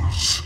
house.